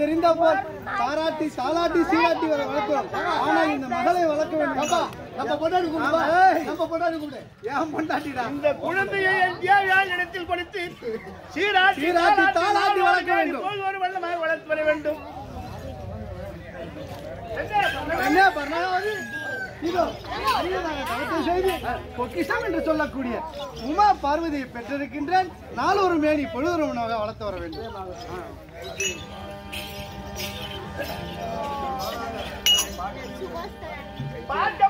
தெரிந்த போல் தாராட்டி தாலாட்டி சீராட்டி வர வளர்க்கிறோம் ஆனால் இந்த மகளை வளர்க்க வேண்டும். நம்ம பொண்டாடி கூப்பிடு ஏய். நம்ம பொண்டாடி கூப்பிடு. ஏன் பொண்டாட்டிடா? இந்த குழந்தையை தேவையான இடத்தில் கொடுத்து சீராட்டி சீராட்டி, தாலாட்டி வளர்க்க வேண்டும். ஒரு வண்ணமாக வளர்த்து வர வேண்டும். என்ன பண்ணாவது இதோ செய்து பொக்கிஷம் என்று சொல்லக்கூடிய உமா பார்வதியை பெற்றிருக்கின்றேன். நாளொரு மேனி பொழுதொரு உணவாக வளர்த்து வர வேண்டும். पाँच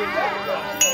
எதுதான் எனக்கோ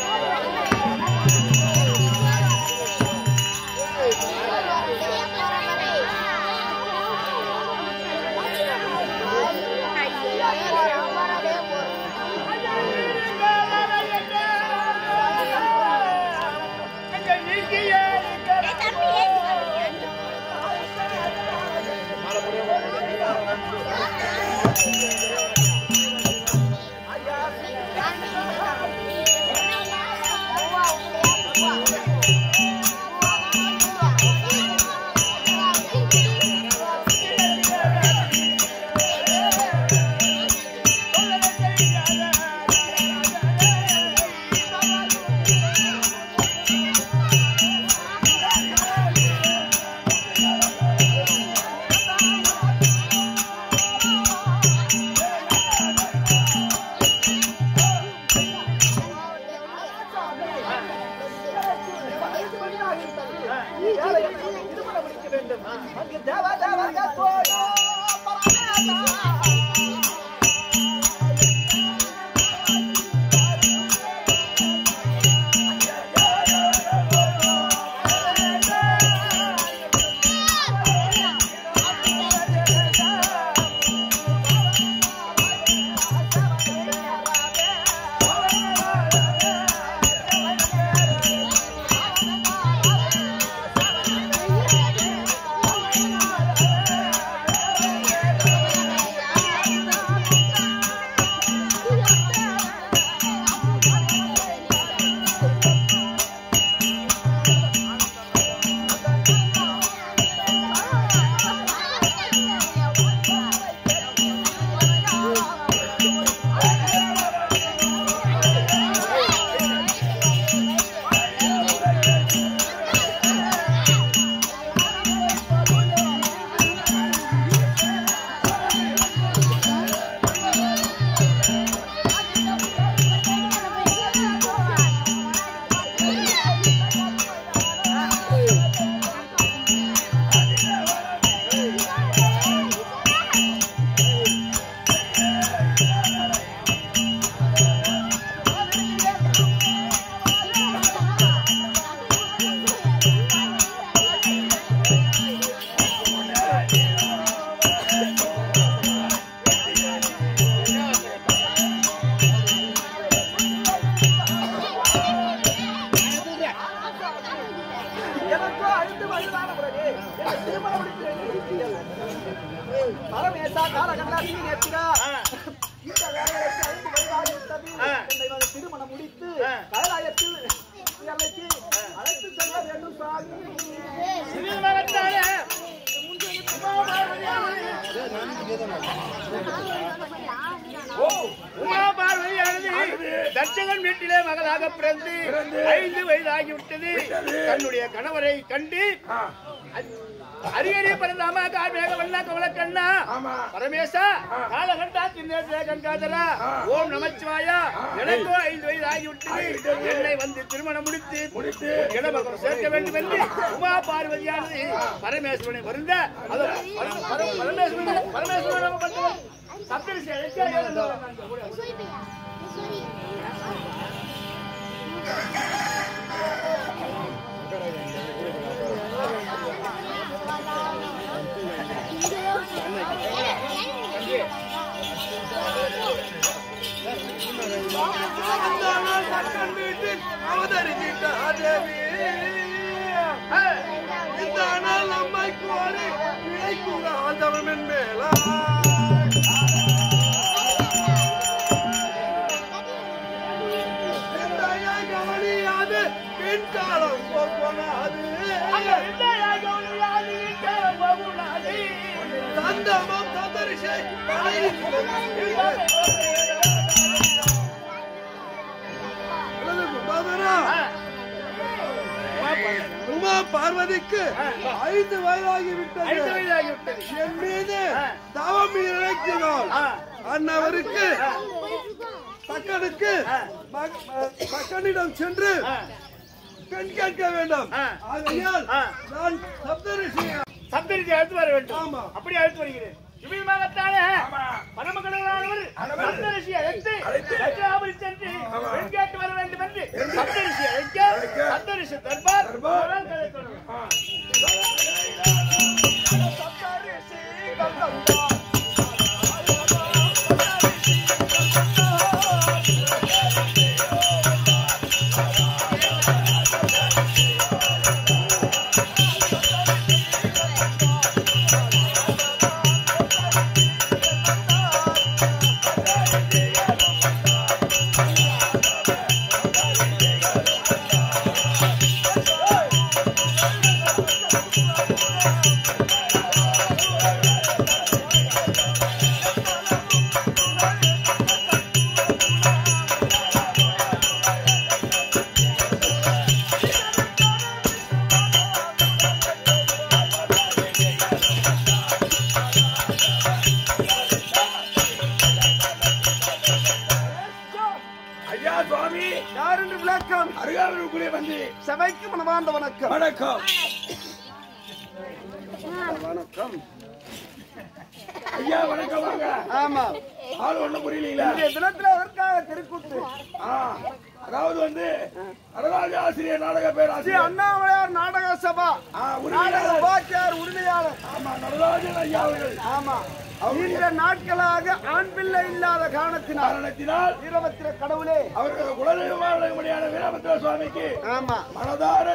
தன்னுடைய கணவரை கண்டு அரியணை பிறந்தாமா கார்மேக வண்ணா கமல கண்ணா? பரமேசா காலகண்டா தின்னேற்ற கண்காதரா? ஓம் நமச்சிவாயா. எனக்கோ ஐந்து வயது ஆகிவிட்டது. என்னை வந்து திருமணம் முடித்து இடமகம் சேர்க்க வேண்டும் என்று உமா பார்வதியானது பரமேஸ்வரனை வருந்த அது பர- பர- பரமேஸ்வரன் பரமேஸ்வரன் பட்டவன் சப்தரிசி அழைச்சா ஏழு கவனியாது பின்காலம் போகலாது தந்தமும் தந்தரிசை உமா பார்வதிக்கு ஐந்து வயதாகி விட்டது என் மீது தவம் இறக்கினாள் அன்னவருக்கு தக்கனுக்கு மக- தக்கனிடம் சென்று பெண் கேட்க வேண்டும். ஆகையால் நான் சப்தரிசி சப்தரிசி அழைத்து வர வேண்டும். அப்படி அழைத்து வருகிறேன். இவ்விதமாகத்தானே பரமகடலானவர் சப்தரிசி அழைத்து லட்சாபுரி சென்று பெண் கேட்டு வர வேண்டும் என்று சப்தரிசி அழைக்க சப்தரிசி தர்பார் அவரால் சபைக்கு மனமார்ந்த வணக்கம். வணக்கம். வணக்கம். ஐயா வணக்கம் வாங்க. ஆமா. ஆள் ஒண்ணும் புரியலீங்களா? இன்றைய தினத்துல எதற்காக திருக்கூத்து அதாவது வந்து நடராஜ ஆசிரியர் நாடக பேராசிரியர் அண்ணாமலையார் நாடக சபா. நாடக. உபாக்கியார் உரிமையாளர். ஆமா நடராஜன் ஐயா அவர்கள். ஆமா. நீண்ட நாட்களாக ஆண் பிள்ளை இல்லாத காரணத்தினால் வீரபத்திர கடவுளே. அவர்கள் குலதெய்வமான வீரபத்ர சுவாமிக்கு ஆமா. மனதார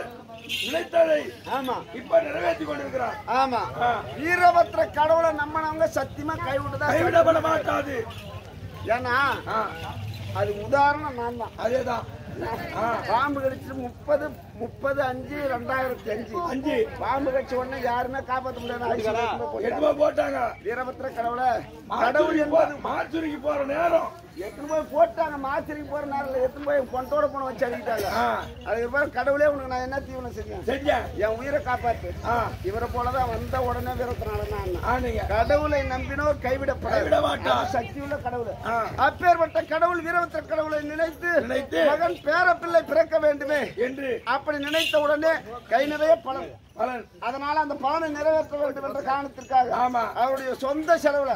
நினைத்ததை ஆமா. இப்ப நிறைவேற்றி கொண்டிருக்கிறார். ஆமா. வீரபத்திர கடவுளை நம்பினவங்க சத்தியமா கைவிட்டுதான் கைவிடப்பட மாட்டாது. ஏன்னா அது உதாரணம் நான் தான். அதேதான். பாம்பு கடிச்சு முப்பது முப்பது அஞ்சு ரெண்டாயிரத்தி அஞ்சு. அஞ்சு. பாம்பு கடிச்ச உடனே யாருமே காப்பாற்ற முடியாது? எட்டு போட்டாங்க வீரபத்திர கடவுளை கடவுள் என்பது மார்ச்சுரிக்கு போற நேரம். எத்தனை போய் போட்டாங்க மாத்திரைக்கு போற நேரத்தில் எத்தனை போய் பொண்டோட போன வச்சு அடிக்கிட்டாங்க. அதுக்கு பிறகு கடவுளே உனக்கு நான் என்ன தீவனம் செஞ்சேன்? செஞ்சேன் என் உயிரை காப்பாத்து. இவரை போலதான் வந்த உடனே வீரத்தினால கடவுளை நம்பினோர் கைவிடப்படாது. கைவிட மாட்டார். அது சக்தி உள்ள கடவுள். அப்பேற்பட்ட கடவுள் வீரபத்திர கடவுளை நினைத்து நினைத்து மகன் பேரப்பிள்ளை பிறக்க வேண்டுமே. என்று அப்படி நினைத்த உடனே கை நிறைய பலன் பலன். அதனால அந்த பலனை நிறைவேற்ற வேண்டும் என்ற காரணத்திற்காக ஆமா. அவருடைய சொந்த செலவுல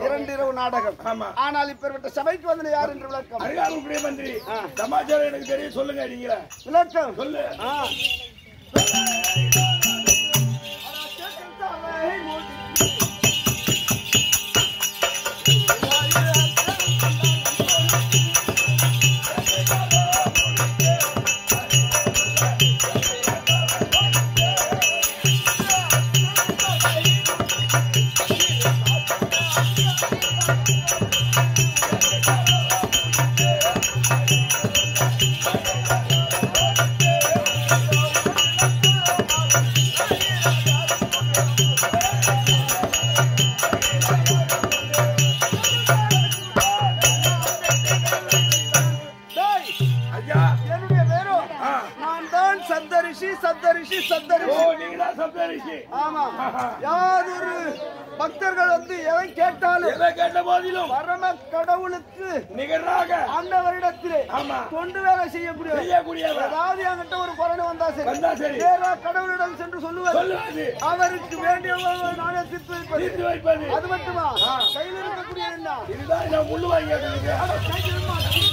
இரண்டு இரவு நாடகம். ஆமா. ஆனால் இப்பேற்பட்ட சபைக்கு வந்து யார் என்று விளக்கம்? அருகாமைக்குரிய மந்திரி. சமாச்சாரம் எனக்கு தெரியும். சொல்லுங்க நீங்கள. விளக்கம். சொல்லு. ஆ. தொண்டு வேலை செய்யக்கூடிய ஏதாவது என்கிட்ட ஒரு குறை வந்தா சரி. நேரா கடவுளிடம் சென்று சொல்லுவார். சொல்லுவது அவருக்கு வேண்டிய நானே தீர்த்து வைப்பது. அது மட்டுமா? கையில் இருக்கக்கூடிய என்ன இதுதான் நான் முள்ளு வாங்கி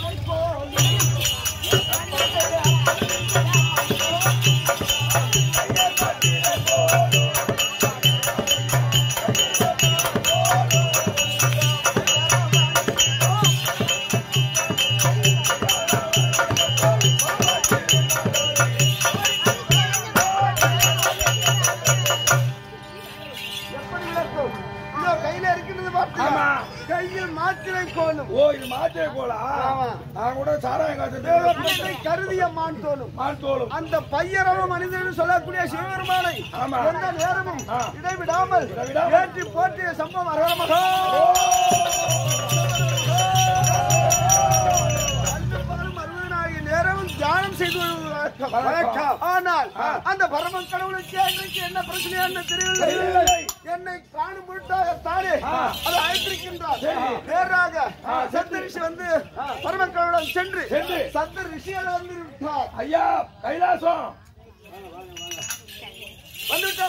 எந்த நேரமும். இடைவிடாமல் ஏற்றி போற்றிய சம்பவம் நேரமும் தியானம் செய்து. ஆனால் அந்த பரமன் கடவுளுக்கு அன்றைக்கு என்ன பிரச்சனை என்ன தெரியவில்லை. என்னை காணும் பொருட்டாக தானே அதை அழைத்திருக்கின்றார். நேராக சத்த ரிஷி வந்து பரமன் கடவுளிடம் சென்று. சத்த ரிஷிகள் வந்து ஐயா கைலாசம்.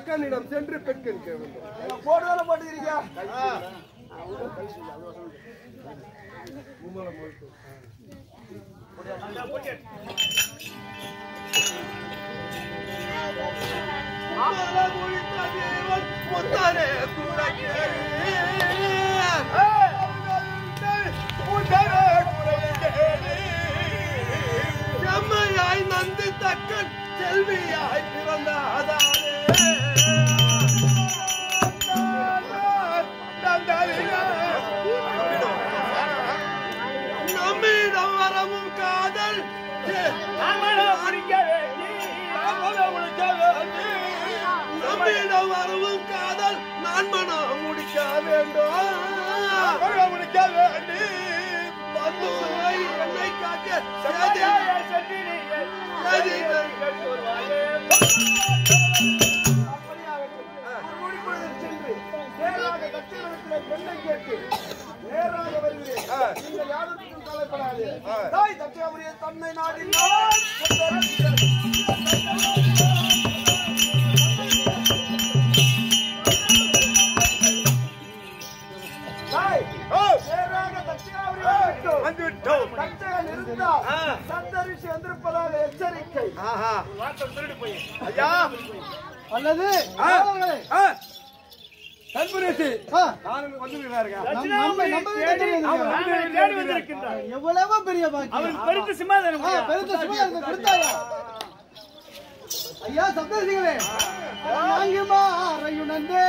தக்கனிடம் சென்று பெண் கேட்க வேண்டும் போடுதல போட்டுக்கிறீங்க முத்தாரே குலக்கேரி. செம்மையாய் நந்து தக்கன் செல்வியாய் பிறந்த அதானே நம்மிடம் வரவும் காதல் நான் மனம் முடிக்க வேண்டும் முடிக்க வேண்டி வந்து என்னை காக்க சேதி சென்று நேராக கட்டிடத்திலே பெண்ணை கேட்டு நேராக வருகிறேன். நீங்கள் யாருக்கும் தாய் தன்னை எச்சரிக்கை. ஐயா. அல்லது எவ்வளவு பெரிய பெருத்த சிம்மாதனம் பெருத்த சிவகாரத்தை கொடுத்தாயா ஐயா சப்தரிசிகளே நான்கு மாறையுணர்ந்தே.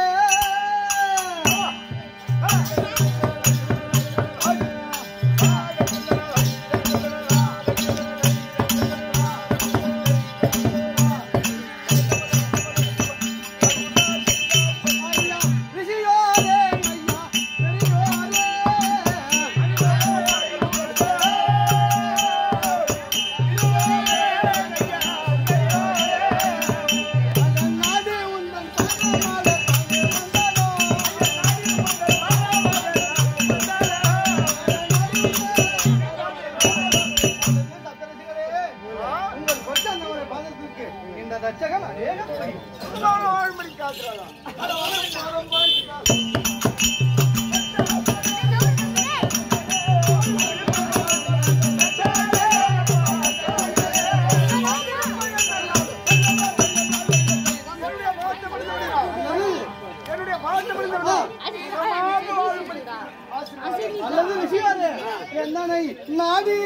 நாடி.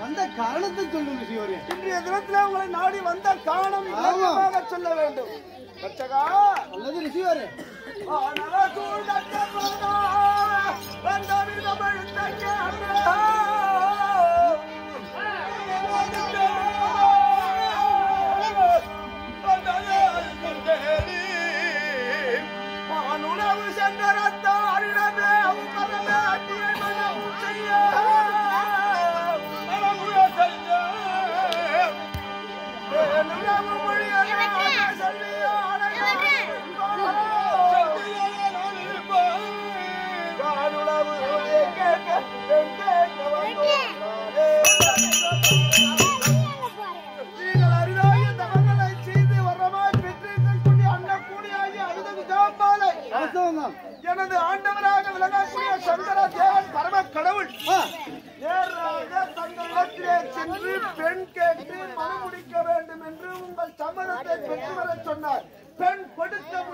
வந்த காரணத்தை சொல்லும் ரிஷியாரே இன்றைய தினத்திலே உங்களை நாடி வந்த காரணம் சொல்ல வேண்டும். ரட்சகா அல்லது ரிஷியாரே உணவு எனது ஆண்டவராக விளங்கக்கூடிய சங்கர தேவன் பரம கடவுள் நேராக தங்களிடத்திலே சென்று பெண் கேட்டு மனம் முடிக்க வேண்டும் என்று உங்கள் சம்மதத்தை பெற்று வரச் சொன்னார்.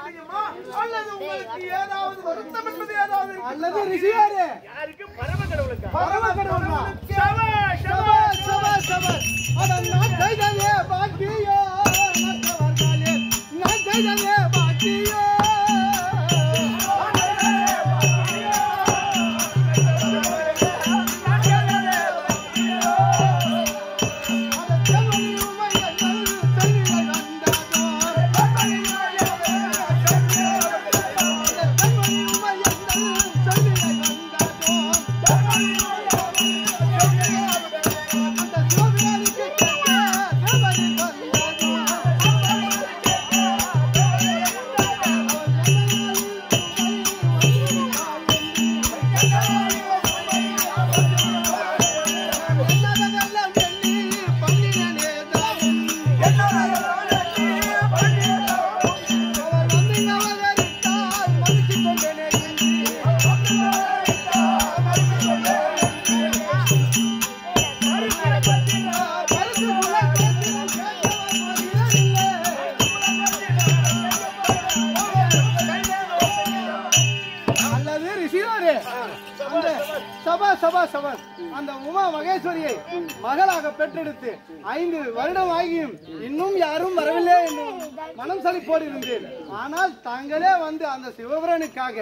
முடியுமா அல்லது உங்களுக்கு ஏதாவது வருத்தம் என்பது ஏதாவது அல்லது இருக்கிறதா? ரிஷியாரே யாருக்கு பரம கடவுளுக்கா பரம கடவுளா சபாஷ், சபாஷ். சபாஷ், சபாஷ். அட நான் செய்ததே பாக்கியோ, நான் செய்ததே சபா சபா அந்த உமா மகேஸ்வரியை மகளாக பெற்றெடுத்து ஐந்து வருடம் ஆகியும் இன்னும் யாரும் வரவில்லை என்னும் மனம் சலிப்போடு இருந்தேன். ஆனால் தாங்களே வந்து அந்த சிவபுரனுக்காக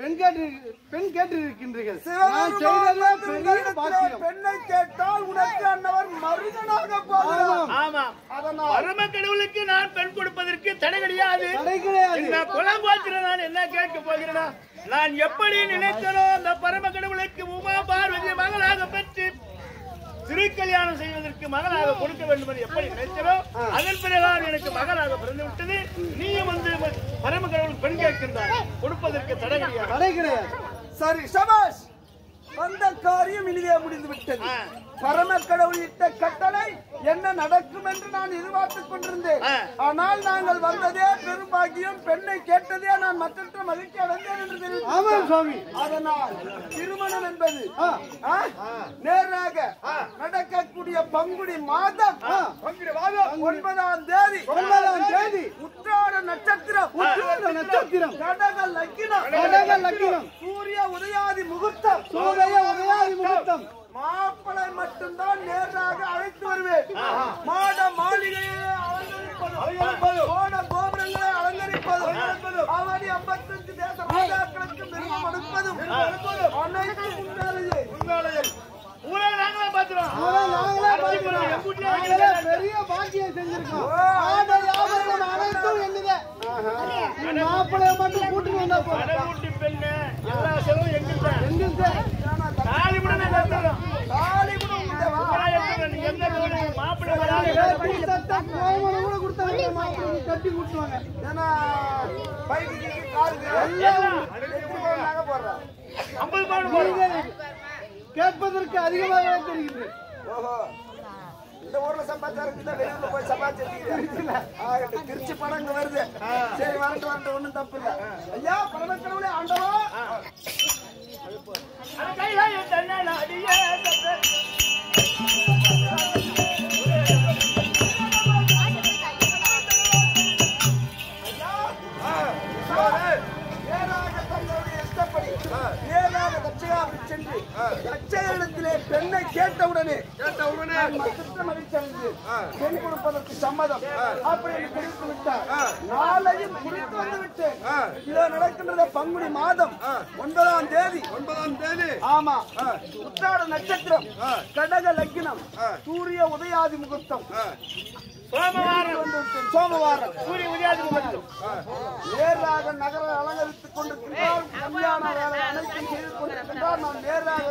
பெண் கேட்டு பெண் கேட்டிருக்கின்றீர்கள். நான் செய்ததே பெரிய பாக்கியம். பெண்ணை கேட்டால் உனக்கு அன்னவர் மருதனாக பரம கடவுளுக்கு நான் பெண் கொடுப்பதற்கு தடை கிடையாது. குலம் போச்சுன நான் என்ன கேட்க போகிறேனா? நான் எப்படி நினைத்தனோ அந்த பரம கடவுளுக்கு உமா பார்வதி மகளாக பெற்று திருக்கல்யாணம் செய்வதற்கு மகளாக கொடுக்க வேண்டும் என்று எப்படி நினைக்கிறோ அதன் பிறகால் எனக்கு மகளாக பிறந்து விட்டது நீயும் வந்து பரம கடவுள் பெண் கேட்கின்றாய். கொடுப்பதற்கு தடை கிடையாது. சரி சபாஷ் வந்த காரியம் இனிதே முடிந்து விட்டது ஆ. பரம கடவுள் இட்ட கட்டளை என்ன நடக்கும் என்று நான் எதிர்பார்த்துக் கொண்டிருந்தேன். ஆனால் நாங்கள் வந்ததே பெரும்பாக்கியம் பெண்ணை கேட்டதே நான் மற்றற்ற மகிழ்ச்சி அடைந்தேன் என்று சுவாமி. அதனால் திருமணம் என்பது நேராக நடக்கக்கூடிய பங்குடி மாதம் பங்குனி மாதம் ஒன்பதாம் தேதி ஒன்பதாம் தேதி. உற்றாட நட்சத்திரம் உத்திராட நட்சத்திரம். கடக லக்கினம் கடக லக்கினம். சூரிய உதயாதி முகூர்த்தம். சூரிய உதயாதி முகூர்த்தம். மாப்பிளை மட்டும்தான் நேராக அழைத்து வருவேன். மாட மாளிகையை அலங்கரிப்பது கோட கோபுரங்களை அலங்கரிப்பது அவனி ஐம்பத்தஞ்சு தேச ராஜாக்களுக்கு விரும்பம் அனுப்பதும் அனைத்து உண்மையிலேயே. ஊரே நாங்களே பாத்துறோம் நாங்களே. நாங்களே பெரிய பாக்கியம் செஞ்சிருக்கோம். ஆட அனைத்தும் என்னது நீ மாப்பிள்ளைய மட்டும் கூட்டிட்டு வந்தா போதும். பெண்ணு. எல்லா செலவும் கட்டி கூட்டுவாங்க. ஏன்னா பைக்கு காருக்கு எல்லாம் போடுறோம். ஐம்பது கேட்பதற்கு அதிகமாக தெரிகிறது ஓஹோ. இந்த ஊர்ல சம்பாதிச்சாருக்கு தான் வெளியூர்ல போய் சம்பாதிச்சிருக்கீங்க. திருச்சி படம் இங்க வருது சரி வரட்டு வரட்டு ஒண்ணும் தப்பு இல்ல. ஐயா பரமக்கடவுளே ஆண்டவா கையில அடியே சென்று தட்சகரிடத்திலே பெண்ணை கேட்டவுடனே கேட்டவுடனே மகிழ்ச்சி அடைந்து பெண் கொடுப்பதற்கு சம்மதம். அப்படி தெரிவித்து விட்டார். நாளையும் குறித்து வந்து விட்டேன். இதோ நடக்கின்றது பங்குனி மாதம். ஒன்பதாம் தேதி. ஒன்பதாம் தேதி. ஆமா. உத்தாட நட்சத்திரம். கடக லக்னம். சூரிய உதயாதி முகூர்த்தம். சோமவாரம். சோமவாரம். சூரிய நேராக நகர அலங்கரித்துக் கொண்டிருக்கின்றார். கல்யாண வேலை அனைத்தும் செய்து கொண்டிருக்கின்றார். நேராக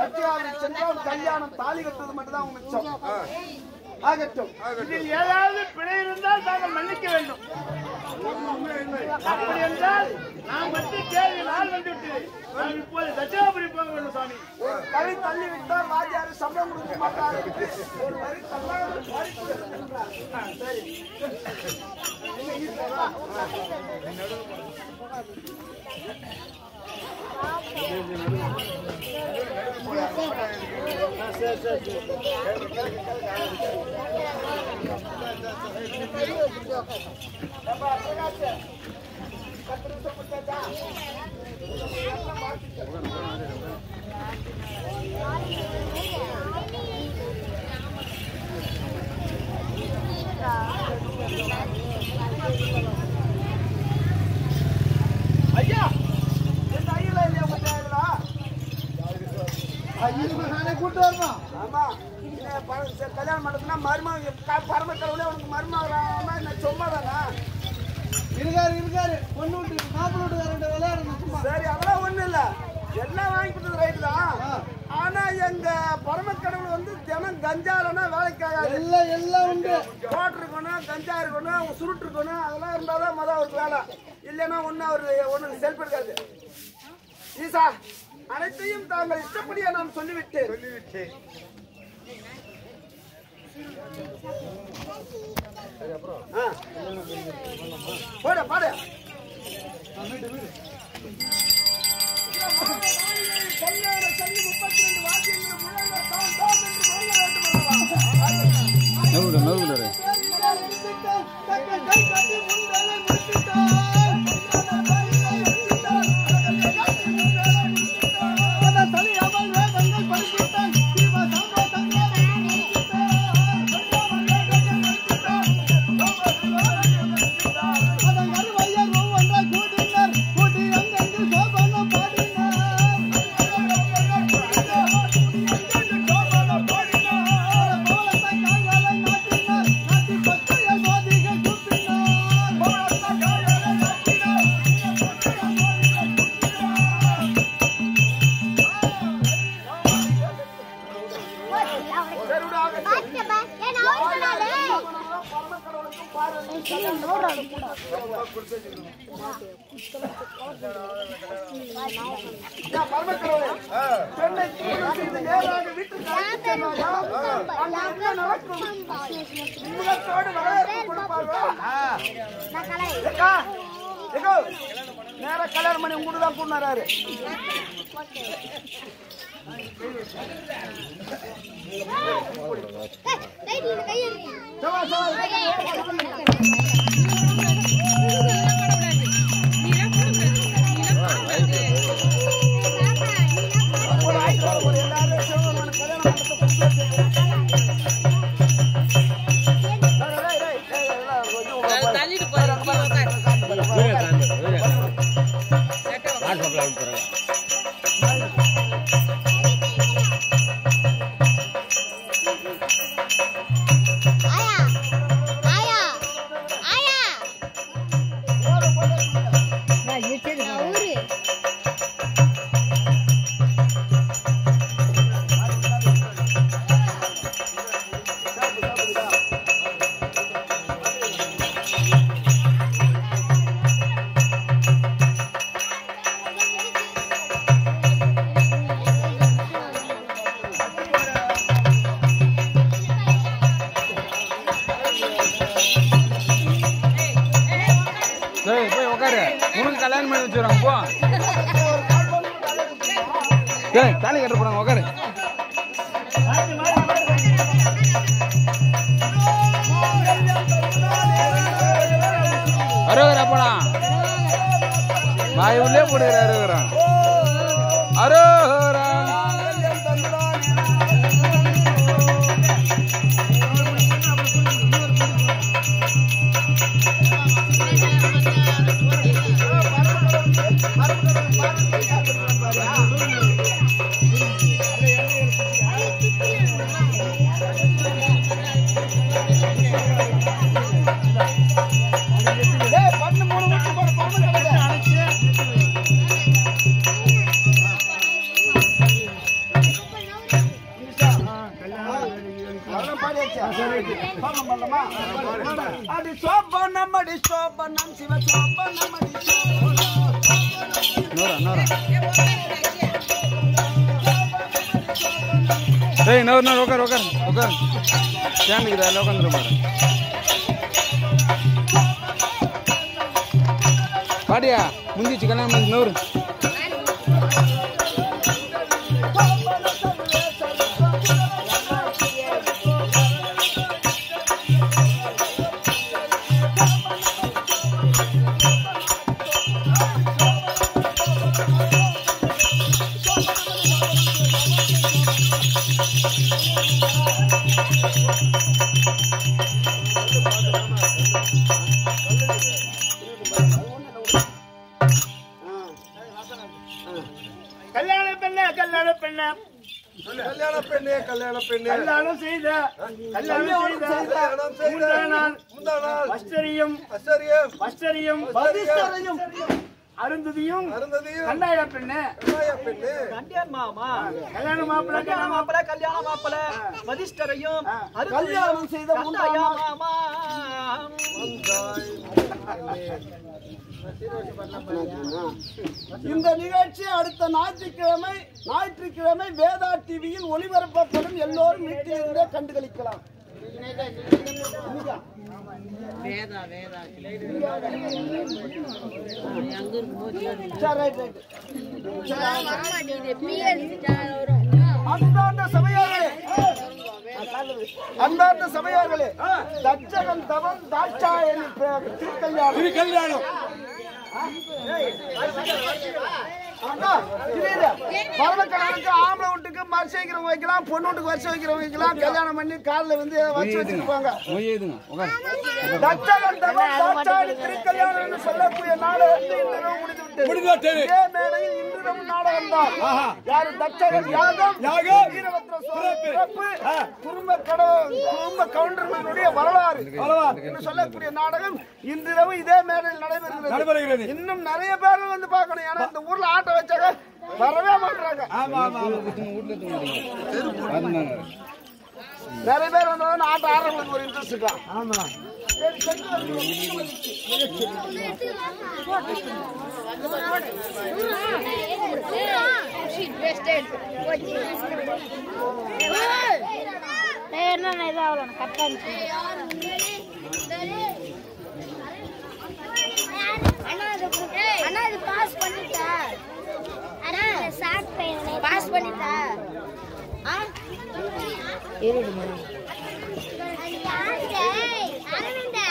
கட்டியாவில் சென்றால் கல்யாணம் தாலி கட்டுவது மட்டும்தான் உங்க மிச்சம். ஆகட்டும். இதில் ஏதாவது பிழை இருந்தால் தாங்கள் மன்னிக்க வேண்டும். அப்படி என்றால் நாம் வந்து கேள்வி நாள் வந்து நாம் இப்போது தட்சிணாபுரி போக வேண்டும் சாமி. ஒரு கை தள்ளி விட்டால் வாத்தியார் சம்பளம் கொடுக்க மாட்டார் ஒரு வரி தள்ளாமல் வாரி கொடுக்கின்றார். சரி ஐயா என் கையில இல்லையா உங்க கையிலா? ஐயோ நானே கூட்டு வரணும் ஆமா இல்ல, ப- ச- கல்யாணம் பண்ணதுன்னா மருமக கடவுளே உனக்கு மருமகனா என்ன சும்மா தானா இருக்காரு இருக்காரு. பொண்ணு விட்டு மாப்பிள்ளை வீட்டுக்காரன் விளையாடணும் சும்மா. சரி அதெல்லாம் ஒண்ணும் இல்ல. எல்லாம் வாங்கி கொடுத்தது ரைட்டு தான். ஆனா எங்க பரம கடவுள் வந்து தினம் கஞ்சாலனா வேலைக்கு ஆகாது. எல்லாம் எல்லாம் உண்டு. கோட்டர் இருக்கணும் கஞ்சா இருக்கணும் சுருட்டு இருக்கணும் அதெல்லாம் இருந்தாதான் மொதல் அவருக்கு வேலை. இல்லைன்னா ஒன்றும் அவரு ஒன்றும் செல்ஃப் இருக்காது ஈசா அனைத்தையும் தாங்கள் இஷ்டப்படியே நான் சொல்லிவிட்டேன். சொல்லிவிட்டேன். போடு பாடு கல்யாண சங்கு முப்பத்தி ரெண்டு வாக்கியங்கள் முழங்க தாம் தாம் என்று முழங்க வேண்டும் அல்லவா? கூட்டி Yeah. அடி சோபனம், அடி சோபனம், சிவ சோபனம், அடி சோபனம். நோரா நோரா உட்கார் உட்கார் உட்கார் உட்காந்துரு பாரு பாடியா முந்திச்சு கல்யாணம் பண்ணி அருந்ததியும் கண்டாயிர பெண்ணு. கண்டாய பெண்ணே. கண்டியான் மாமா? கல்யாண மாப்பிள்ள கல்யாண மாப்பிள கல்யாண மாப்பிள. வதிஷ்டரையும் கல்யாணம் செய்த கண்டாயா முந்தானா மாமா. இந்த நிகழ்ச்சி அடுத்த ஞாயிற்றுக்கிழமை ஞாயிற்றுக்கிழமை வேதா டிவியில் ஒளிபரப்பப்படும். எல்லோரும் வீட்டிலிருந்தே கண்டுகளிக்கலாம். வேதா வேதா அங்க அன்பார்ந்த சபையார்களே அன்பார்ந்த சபையார்களே தட்சகன் தவம் தாட்சாயணி திருக்கல்யாணம். கல்யாணம் மரணக்கணக்கு ஆம்பளை வீட்டுக்கு மரிசை வைக்கிறவங்க வைக்கலாம் பொண்ணு வீட்டுக்கு வரிசை வைக்கிறவங்க வைக்கலாம் கல்யாணம் பண்ணி காலில் வந்து வச்சு வச்சிருப்பாங்க. திருக்கல்யாணம் சொல்லக்கூடிய நாடு வந்து இன்றிரவு முடிந்து விட்டது இதே மேடையில் இன்றிரவு நாடகம் தான். யாரு தட்சகன் யாகம்? குடும்ப குடும்ப வரலாறு என்று சொல்லக்கூடிய நாடகம் இன்றிரவு இதே மேடையில் நடைபெறுகிறது. இன்னும் நிறைய பேர் வந்து பார்க்கணும். ஏன்னா இந்த ஊர்ல ஆட்டோ வச்சாங்க. வரவே மாட்டாங்க வீட்டுல தூங்குறீங்க நிறைய பேர் வந்தாலும் ஆட்டோ ஆடுறவங்களுக்கு ஒரு இன்ட்ரெஸ்ட் இருக்கான் என்ன இதாகலாம் கரெக்டாக பையன் பாஸ் பண்ணிட்டா ஆ இருடுமா அரவிந்தா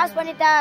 பாஸ் பண்ணிட்டா